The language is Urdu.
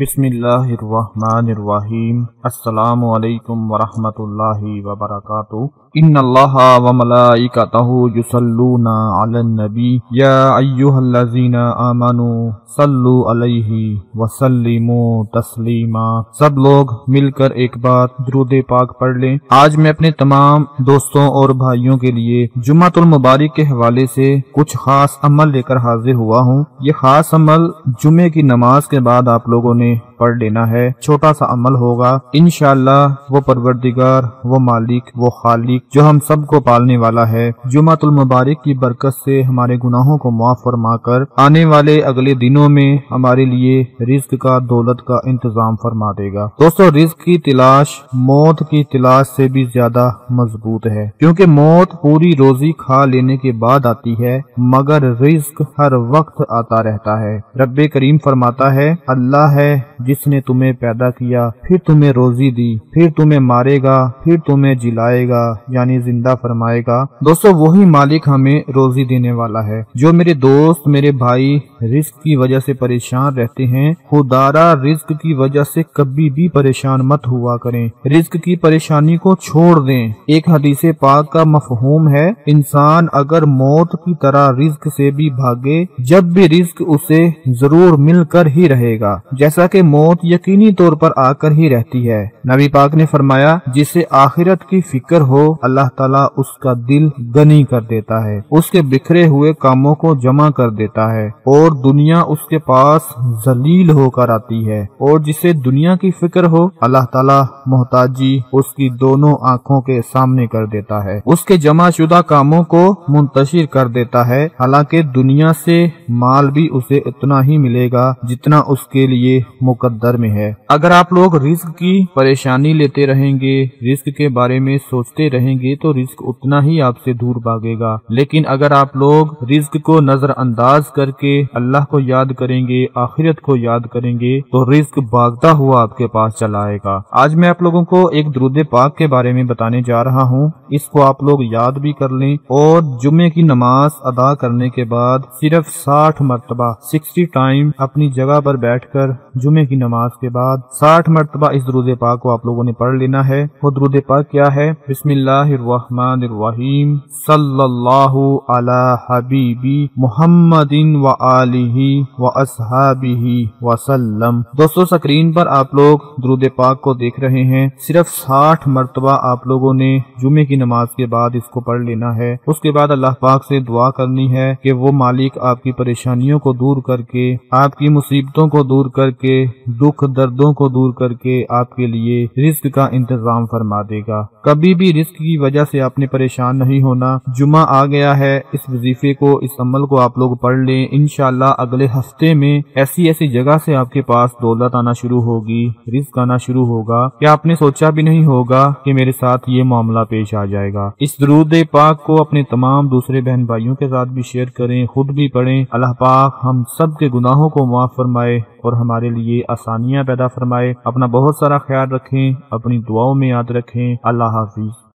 بسم اللہ الرحمن الرحیم۔ السلام علیکم ورحمۃ اللہ وبرکاتہ۔ ان اللہ و ملائکتہ یصلون علی النبی۔ یا ایہا الذین آمنوا صلو علیہ وسلموا تسلیما۔ سب لوگ مل کر ایک بار درود پاک پڑھ لیں۔ آج میں اپنے تمام دوستوں اور بھائیوں کے لیے جمعۃ المبارک کے حوالے سے کچھ خاص عمل لے کر حاضر ہوا ہوں۔ یہ خاص عمل جمعے کی نماز کے بعد آپ لوگوں نے پڑھ لینا ہے۔ چھوٹا سا عمل ہوگا۔ انشاءاللہ وہ پروردگار، وہ مالک، وہ خالق جو ہم سب کو پالنے والا ہے۔ جمعۃ المبارک کی برکت سے ہمارے گناہوں کو معاف فرما کر آنے والے اگلے دنوں میں ہمارے لیے رزق کا دولت کا انتظام فرما دے گا۔ دوستو، رزق کی تلاش موت کی تلاش سے بھی زیادہ مضبوط ہے۔ کیونکہ موت پوری روزی کھا لینے کے بعد آتی ہے، مگر رزق ہر وقت آتا رہتا ہے۔ رب کریم فرماتا ہے، اللہ ہے جس نے تمہیں پیدا کیا، پھر تمہیں روزی دی، پھر تمہیں مارے گا، پھر تمہیں جلائے گا یعنی زندہ فرمائے گا۔ دوستو، وہی مالک ہمیں روزی دینے والا ہے، جو میرے دوست، میرے بھائی رزق کی وجہ سے پریشان رہتے ہیں۔ خدارا رزق کی وجہ سے کبھی بھی پریشان مت ہوا کریں۔ رزق کی پریشانی کو چھوڑ دیں۔ ایک حدیث پاک کا مفہوم ہے، انسان اگر موت کی طرح رزق سے بھی بھاگے، جب بھی رزق اسے ضرور مل کر ہی رہے گا۔ جیسا کہ موت یقینی طور پر آ کر ہی رہتی ہے۔ نبی پاک نے فرمایا، جسے آخرت کی فکر ہو، اللہ تعالیٰ اس کا دل گنی کر دیتا ہے۔ اس کے بکھرے ہوئے کاموں کو جمع کر دیتا ہے۔ اور دنیا اس کے پاس ذلیل ہو کر آتی ہے۔ اور جسے دنیا کی فکر ہو، اللہ تعالیٰ محتاجی اس کی دونوں آنکھوں کے سامنے کر دیتا ہے۔ اس کے جمع شدہ کاموں کو منتشر کر دیتا ہے۔ حالانکہ دنیا سے مال بھی اسے اتنا ہی ملے گا جتنا اس کے لیے مقدر میں ہے۔ اگر آپ لوگ رزق کی پریشانی لیتے رہیں گے، رزق کے بارے میں سوچتے رہیں گے تو رزق اتنا ہی آپ سے دور بھاگے گا۔ لیکن اگر آپ لوگ رزق کو نظر انداز کر کے اللہ کو یاد کریں گے، آخرت کو یاد کریں گے، تو رزق بھاگتا ہوا آپ کے پاس چلا آئے گا۔ آج میں آپ لوگوں کو ایک درود پاک کے بارے میں بتانے جا رہا ہوں۔ اس کو آپ لوگ یاد بھی کر لیں اور جمعے کی نماز ادا کرنے کے بعد صرف سات ساٹھ مرتبہ سکسٹی ٹائم اپنی جگہ پر بیٹھ کر جمعے کی نماز کے بعد ساٹھ مرتبہ اس درود پاک کو آپ لوگوں نے پڑھ لینا ہے۔ وہ درود پاک کیا ہے؟ بسم اللہ الرحمن الرحیم۔ صلی اللہ علی حبیبی محمد و آلہ و اصحابہ وسلم۔ دوستو، سکرین پر آپ لوگ درود پاک کو دیکھ رہے ہیں۔ صرف ساٹھ مرتبہ آپ لوگوں نے جمعے کی نماز کے بعد اس کو پڑھ لینا ہے۔ اس کے بعد اللہ پاک سے دعا کرنی ہے کہ وہ مالک آپ کی پریشانیوں کو دور کر کے، آپ کی مصیبتوں کو دور کر کے، دکھ دردوں کو دور کر کے آپ کے لیے رزق کا انتظام فرما دے گا۔ کبھی بھی رزق کی وجہ سے آپ نے پریشان نہیں ہونا۔ جمعہ آ گیا ہے، اس وظیفے کو، اس عمل کو آپ لوگ پڑھ لیں۔ انشاءاللہ اگلے ہفتے میں ایسی ایسی جگہ سے آپ کے پاس دولت آنا شروع ہوگی، رزق آنا شروع ہوگا۔ کہ آپ نے سوچا بھی نہیں ہوگا کہ میرے ساتھ یہ معاملہ پیش آ جائے گا؟ اس درود پاک کو اپنے تمام دوسرے بہن بھائیوں کے ساتھ بھی شیئر کریں، خود بھی پڑھیں۔ اللہ پاک ہم سب کے گناہوں کو معاف فرمائے اور ہمارے لیے آسانیاں پیدا فرمائے۔ اپنا بہت سارا خیال رکھیں، اپنی دعاؤں میں یاد رکھیں۔ اللہ حافظ۔